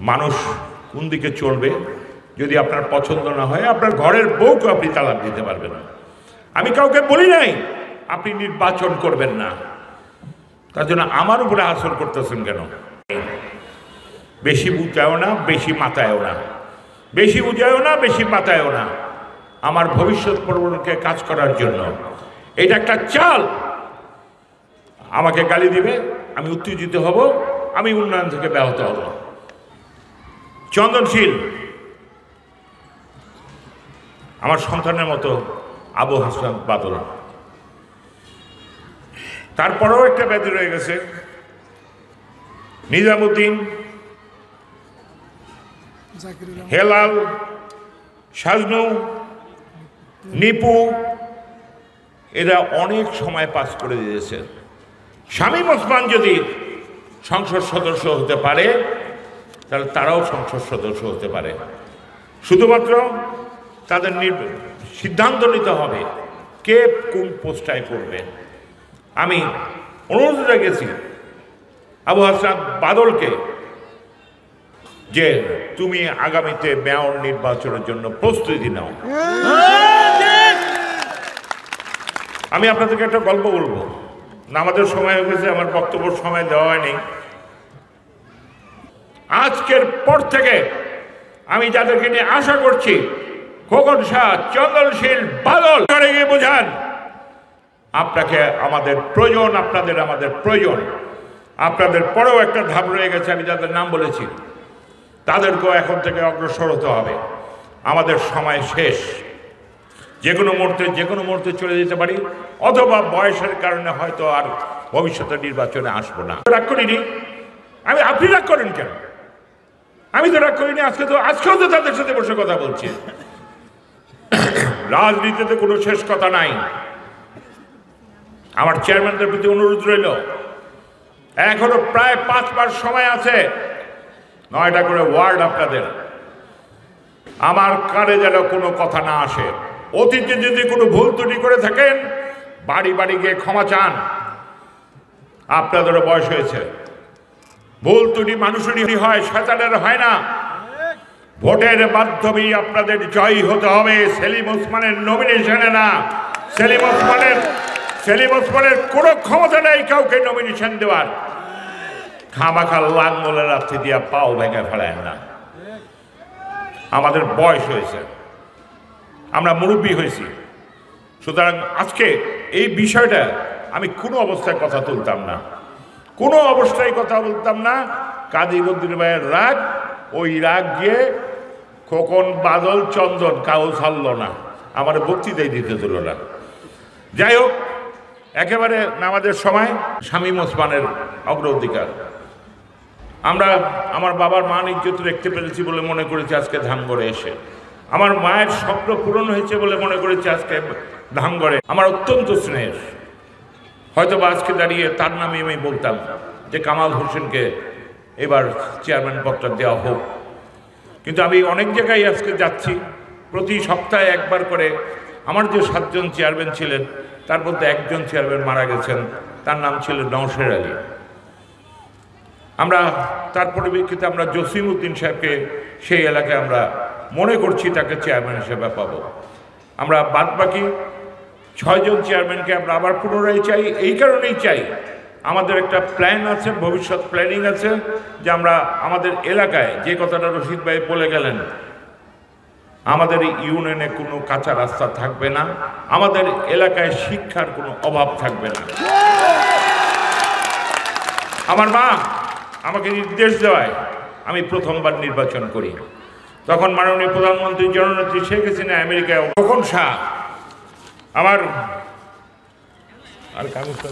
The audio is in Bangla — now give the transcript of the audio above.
মানুষ কোন দিকে চলবে? যদি আপনার পছন্দ না হয়, আপনার ঘরের বউকে আপনি তালাক দিতে পারবেন না। আমি কাউকে বলি নাই, আপনি নির্বাচন করবেন না। তার জন্য আমার উপরে আসর করতেছেন কেন? বেশি বুঝায়ও না, বেশি মাথায়ও না। বেশি বুঝায়ও না, বেশি মাথায়ও না। আমার ভবিষ্যৎ প্রবণকে কাজ করার জন্য। এটা একটা চাল। আমাকে গালি দিবে, আমি উত্তেজিত হব, আমি উন্নয়ন থেকে ব্যাহত হব। চন্দনশীল। আমার সন্তানের মতো আবু হাসান বাদল। তারপরেও একটা ব্যাধি রয়ে গেছে। নিজামুদ্দিন হেলাল সাজনু নিপু এরা অনেক সময় পাস করে দিয়েছে। শামীম ওসমান যদি সংসদ সদস্য হতে পারে তাহলে তারাও সংসদ সদস্য হতে পারে। শুধুমাত্র তাদের সিদ্ধান্ত নিতে হবে কে কোন পোস্টায় করবে আমি অনুরোধ রেখেছি আবু হাসান বাদলকে যে তুমি আগামীতে মেয়র নির্বাচনের জন্য প্রস্তুতি নাও। আমি আপনাদেরকে একটা গল্প বলব। আমাদের সময় হয়ে গেছে, আমার বক্তব্য সময় দেওয়া হয়নি। আজকের পর থেকে আমি যাদেরকে নিয়ে আশা করছি, খোকন শাহ, চন্দনশীল, বাদল করে গিয়ে বোঝান। আপনাকে আমাদের প্রয়োজন, আপনাদের আমাদের প্রয়োজন। আপনাদের পরেও একটা ধাপ রয়ে গেছে, আমি যাদের নাম বলেছি, তাদেরকেও এখন থেকে অগ্রসর হতে হবে। আমাদের সময় শেষ। যে কোনো মুহূর্তে, যে কোনো মুহূর্তে চলে যেতে পারি, অথবা বয়সের কারণে হয়তো আর ভবিষ্যতে নির্বাচনে আসব না। রাগ করিনি। আমি, আপনি রাগ করেন কেন? আমি তো রাগ করিনি, আজকে তো আজকেও তো তাদের সাথে বসে কথা বলছি। রাজনীতিতে কোনো শেষ কথা নাই। আমার চেয়ারম্যানদের প্রতি অনুরোধ রইল। এখনও প্রায় পাঁচ মাস সময় আছে, নয়টা করে ওয়ার্ড আপনাদের। আমার কানে যেন কোনো কথা না আসে। অতীতে যদি কোনো ভুল ত্রুটি করে থাকেন, বাড়ি বাড়ি গিয়ে ক্ষমা চান। আপনাদেরও বয়স হয়েছে। ভুল ত্রুটি মানুষেরই হয় শয়তানের হয় না। ভোটের মাধ্যমেই আপনাদের জয় হতে হবে। সেলিম ওসমানের নমিনেশনে না। সেলিম ওসমানের সেলিম ওসমানের কোনো ক্ষমতা নেই কাউকে নমিনেশন দেওয়ার। খামাখা লাঙ্গলের রাত্রি দিয়া পাও ভেঙে ফেলেন না। আমাদের বয়স হয়েছে। আমরা মুরব্বী হয়েছি। সুতরাং আজকে এই বিষয়টা আমি কোনো অবস্থায় কথা তুলতাম না। কোনো অবস্থায় কথা বলতাম না। কাজী মন্দির ভাইয়ের রাগ, ওই রাগ গিয়ে খোকন, বাদল, চন্দন কাউ ছাড়ল না। আমার বক্তৃতাই দিতে দিল না। যাই হোক, একেবারে নামাজের সময় শামীম ওসমানের অগ্রাধিকার। আমরা আমার বাবার মান ইজ্জত রাখতে পেরেছি বলে মনে করেছি আজকে ধামগড়ে এসে। আমার মায়ের স্বপ্ন পূরণ হয়েছে বলে মনে করেছি আজকে ধামগড়ে আমার অত্যন্ত স্নেহের। হয়তো বা আজকে দাঁড়িয়ে তার নামে আমি বলতাম যে কামাল হোসেনকে এবার চেয়ারম্যান পদটা দেওয়া হোক। কিন্তু আমি অনেক জায়গায় আজকে যাচ্ছি, প্রতি সপ্তাহে একবার করে। আমার যে সাতজন চেয়ারম্যান ছিলেন, তার মধ্যে একজন চেয়ারম্যান মারা গেছেন, তার নাম ছিল নওশের আলী। আমরা তার পরিপ্রেক্ষিতে আমরা জসিম উদ্দিন সাহেবকে সেই এলাকায় আমরা মনে করছি তাকে চেয়ারম্যান হিসেবে পাবো। আমরা বাদ বাকি ছয়জন চেয়ারম্যানকে আমরা আবার পুনরায় চাই, এই কারণেই চাই। আমাদের একটা প্ল্যান আছে, ভবিষ্যৎ প্ল্যানিং আছে, যে আমরা আমাদের এলাকায়, যে কথাটা রশিদ ভাই বলে গেলেন, আমাদের ইউনিয়নে কোনো কাঁচা রাস্তা থাকবে না, আমাদের এলাকায় শিক্ষার কোনো অভাব থাকবে না। আমার মা আমাকে নির্দেশ দেওয়ায় আমি প্রথমবার নির্বাচন করি। তখন মাননীয় প্রধানমন্ত্রী জননেত্রী শেখ হাসিনা আমেরিকায় তখন শাহ আমার আর কাগজটা